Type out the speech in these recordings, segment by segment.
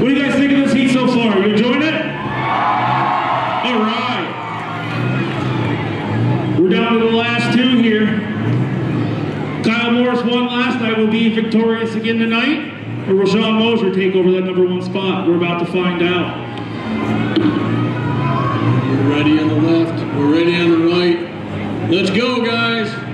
What do you guys think of this heat so far? You enjoying it? All right. We're down to the last two here. Kyle Morris won last night. Will be victorious again tonight? Or will Sean Moser take over that number one spot? We're about to find out. We're ready on the left. We're ready on the right. Let's go, guys.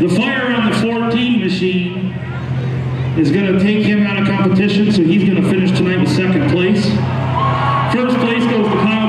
The fire on the 14 machine is going to take him out of competition, so he's going to finish tonight with second place. First place goes to Kyle